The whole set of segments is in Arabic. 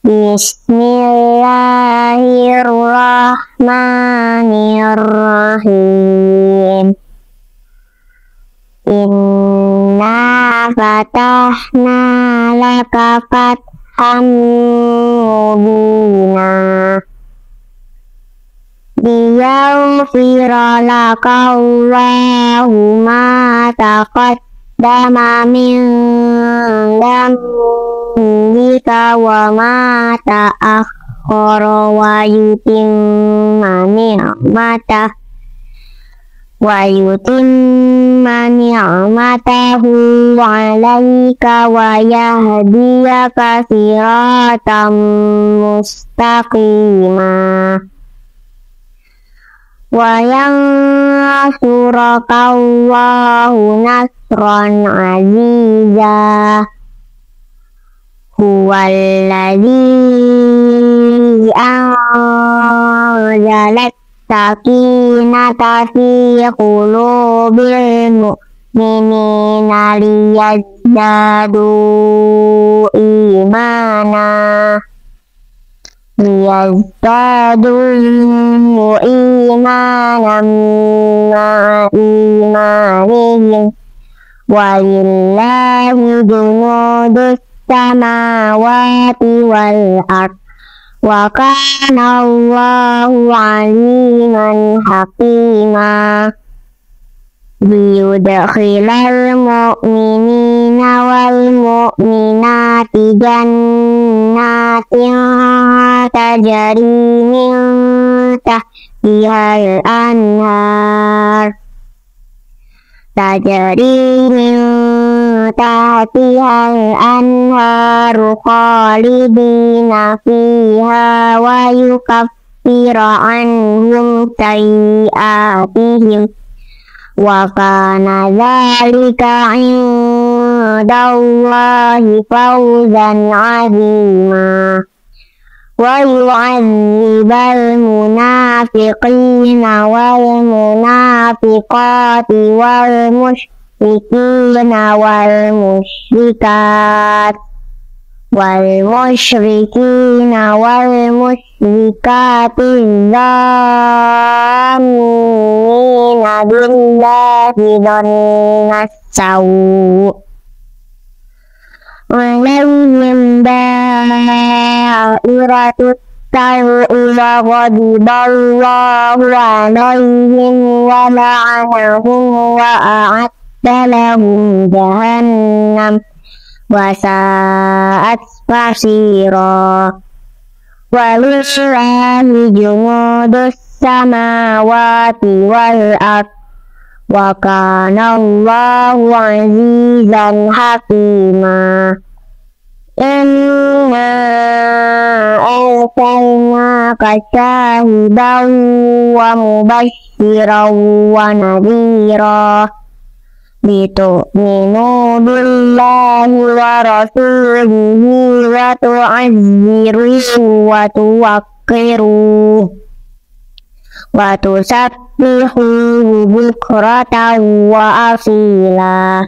Bismillahirrahmanirrahim. Inna fatahna laka fatham mubina. Liyaghfira laka Allahu ma taqaddama min dambika wa ma ta'akhkhara wa yutimma ni'matah wa yutimma ni'matahu alayka wa yahdiyaka siratan mustaqimah wa yansuraka Allahu nasran هو الذي أنزل السكينة في قلوب المؤمنين ليزدادوا إيمانا ليزدادوا إيمانا مع إيمانهم ولله جنود samawati wal ard wa kana Allahu aliman hakima liyudkhilal mu'minina wal mu'minati jannatin tajri min tahtihal anhar tajri min فيها الأنوار خالدين فيها ويكفر عنهم سيئاتهم وكان ذلك عند الله فوزا عظيما ويعذب المنافقين والمنافقات والمشركين wal munafiqati wal musyrikina wal musyrikat wal musyrikina wal musyrikati dhammina billahi dhannas sawu عليهم دائرة السوء وغضب الله عليهم ولعنهم وأعد لهم جهنم وساءت مصيرا ولله جنود السماوات والأرض وكان الله عزيزا حكيما إنا أرسلناك شاهدا ومبشرا ونذيرا لتؤمنوا بالله ورسوله وتعزروه وتوقروه وتسبحوه بكرة وأصيلا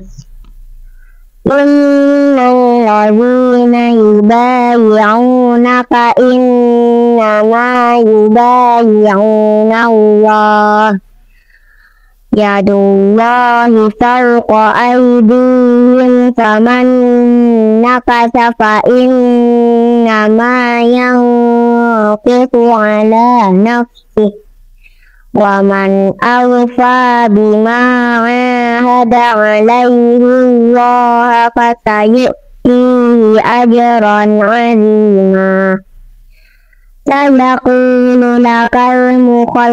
إن الذين يبايعونك إنما يبايعون الله يد الله فوق أيديهم فمن نكث فإنما ينكث على نفسه. ومن أوفى بما عاهد عليه الله فسيؤتيه أجرا عظيما. سيقول لك المخلفون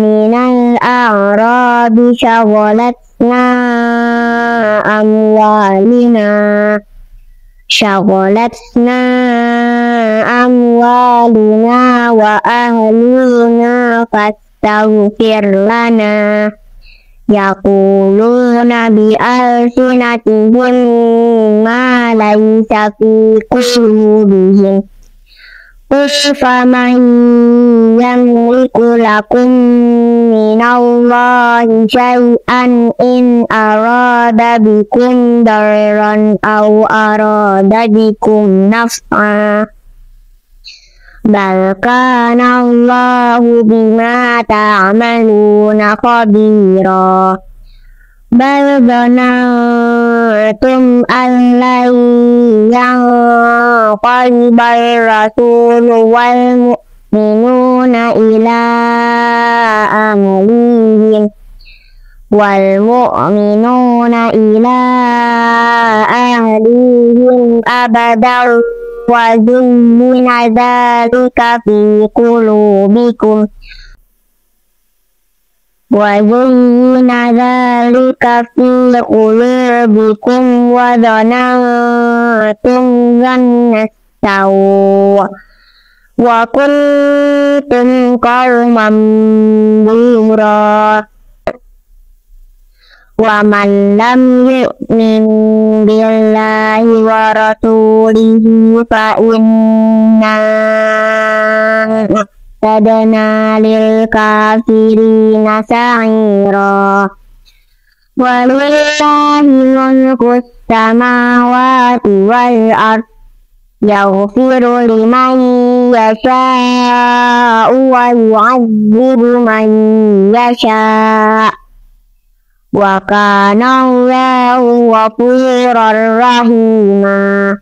من الأعراب شغلتنا أموالنا شغلتنا أموالنا وأهلنا فاستغفر لنا يقولون بألسنتهم ما ليس في قلوبهم قل فمن يملك لكم من الله شيئا إن أراد بكم ضرا أو أراد بكم نفعا بل كان الله بما تعملون خبيرا بل ظننتم أن لن ينقلب الرسول والمؤمنون إلى أهليهم والمؤمنون إلى أهليهم أبدا وزين ذلك في قلوبكم وزين ذلك في قلوبكم وظننتم ظن السوء وكنتم قوما بورا ومن لم يؤمن بالله ورسوله فإنا أعتدنا للكافرين سعيرا. ولله ملك السماوات والأرض يغفر لمن يشاء ويعذب من يشاء. وكان الله غفورا رحيما.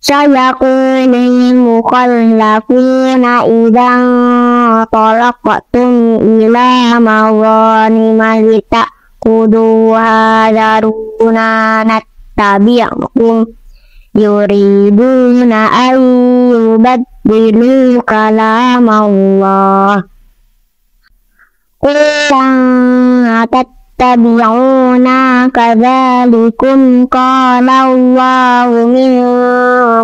سيقول المخلفون إذا انطلقتم إلى مغانم لتأخذوها ذرونا نتبعكم يريدون أن يبدلوا كلام الله قل لن تتبعونا كذلكم قال الله من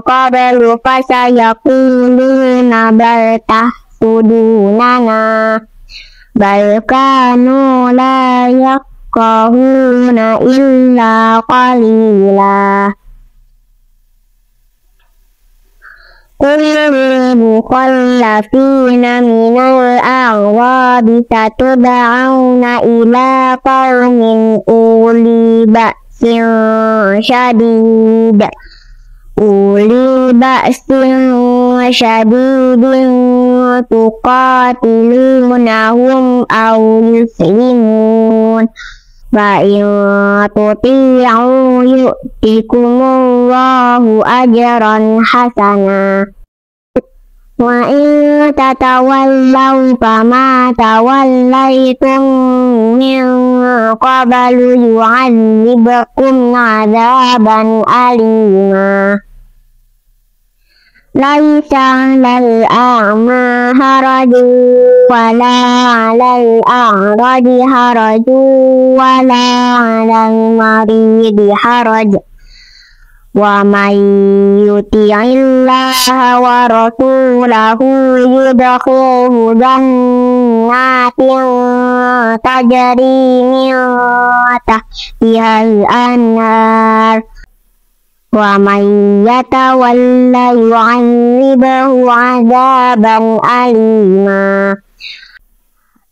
قبل فسيقولون بل تحسدوننا بل كانوا لا يفقهون إلا قليلا قل للمخلفين من الأعراب ستدعون إلى قوم أولي بأس شديد أولي بأس شديد تقاتلونهم أو يسلمون فإن تطيعوا يؤتكم الله أجرا حسنا وإن تتولوا فما توليتم من قبل يعذبكم عذابا أليما ليس على الأعمى حرج ولا على الأعرج حرج ولا على المريض حرج ومن يطع الله ورسوله يدخله جنات تجري من تحتها الأنهار. ومن يتولى يعذبه عذابا أليما.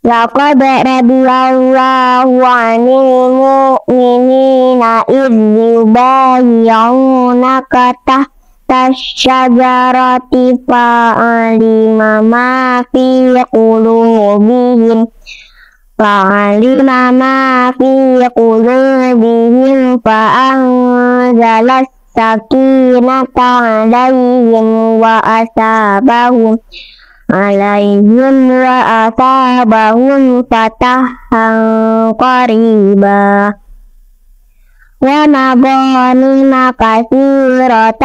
لقد رضي الله عن المؤمنين إذ يبايعونك تحت الشجرة فعلم ما في قلوبهم فعلم ما في قلوبهم فأنزل السكينة عليهم وأصابهم عليهم وأصابهم فتحا قريبا ومظالم كثيرة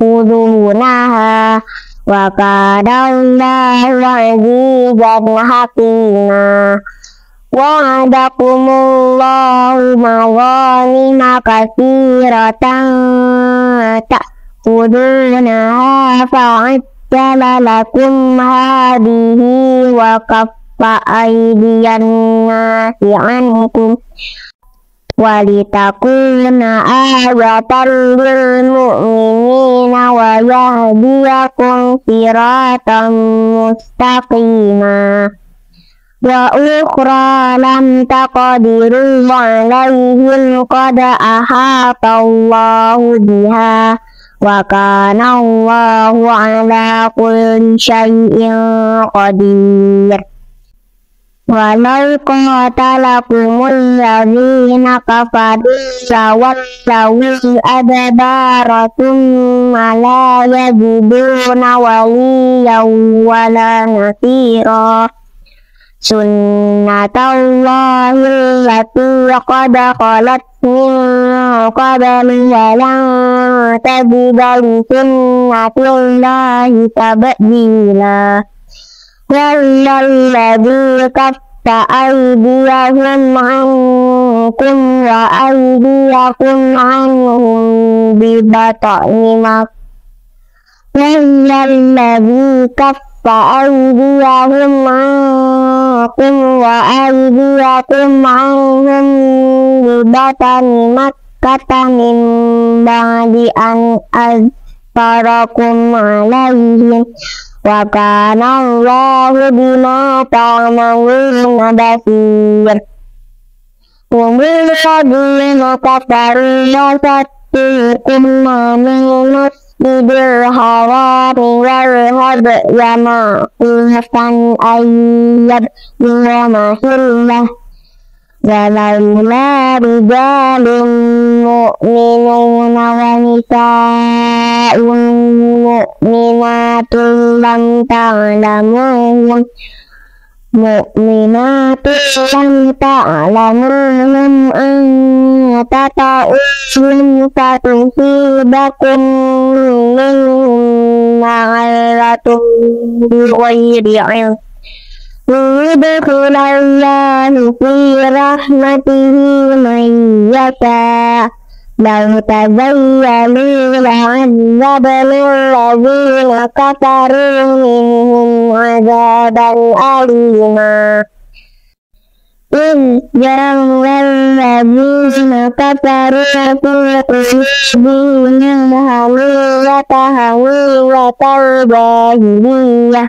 يأخذونها وكان الله عزيزا حكيما وعدكم الله مظالم كثيرة تأخذونها أنزل لكم هذه وكف أيدي الناس عنكم ولتكون آية للمؤمنين ويهديكم صراطا مستقيما وأخرى لم تقدروا عليهم قد أحاط الله بها وكان الله على كل شيء قدير ولو قاتلكم الذين كفروا لولوا الأدبار ثم لا يجدون وليا ولا نصيرا سنة الله التي قد خلت من قبل ولن تجد لسنة الله تبديلا وإلى الذي كف أيديهم عنكم وأيديكم عنهم ببطن مكة وإلى الذي كف فأيديهم عنكم وأيديكم عنهم ببطن مكة من بعد أن أذكركم عليهم وكان الله بما تعملون بصير هم الذين كفروا يصدقكم عن المسجد الحرام والهدي معكوفا أن يبلغ محله ولولا رجال مؤمنون ونساء مؤمنات لم تعلموهم مؤمنات لم تعلموهم أن تطؤوهم فتصيبكم منهم معرة بغير علم يدخل الله في رحمته من يشاء لو تزينوا لعذبنا الذين كفروا منهم عذابا أليما إذ جعل الذين كفروا في قلوبهم الهوية هوية الجاهلية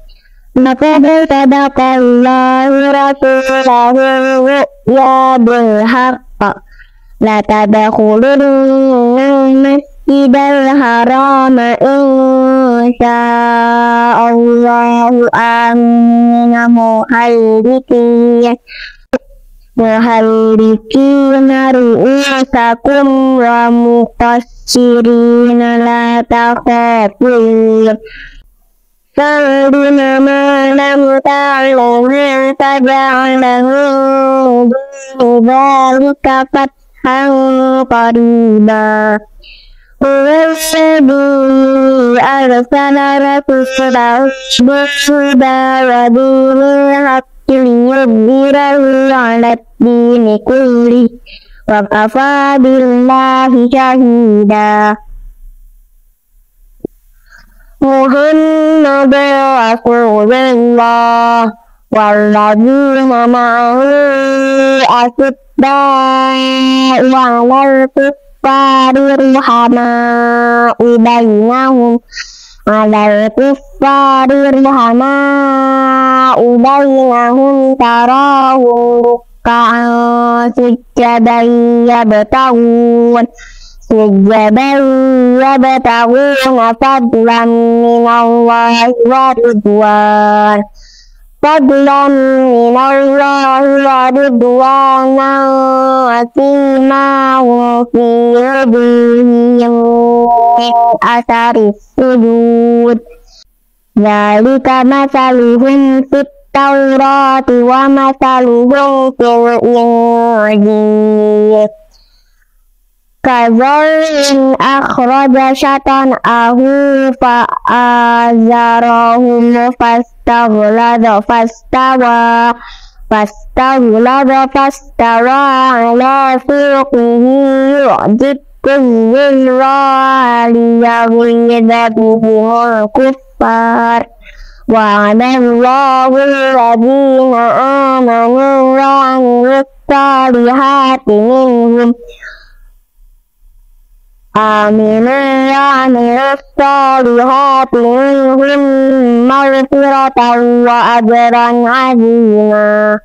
لقد صدق الله رسوله الرؤيا بالحق لتدخلن المسجد الحرام إن شاء الله آمين محلقين محلقين رؤوسكم ومقصرين لا تخافون فعلم ما لم تعلم فجعله دون ذلك فتحا قريبا. هو الذي أرسل رسوله بالهدى ودين الحق ليظهره على الدين كله. وكفى بالله شهيدا. محمد رسول الله والذين معه أشداء على الكفار رحماء بينهم على الكفار رحماء بينهم تراهم ركعا سجدا يبتغون سجدا يبتغون فضلا من الله ورضوان فضلا من الله ورضوانا وسيماهم في وجوههم من أثر السجود ذلك مثلهم في التوراة ومثلهم في الإنجيل كزرع أخرج شطأه فآزره فاستغلظ فاستوى فاستغلظ فاستوى على سوقه يعجب الزراع ليغيظ بهم الكفار وعد الله الذين آمنوا وعملوا الصالحات منهم آمنوا وعملوا الصالحات منهم مغفرة وأجرا عظيما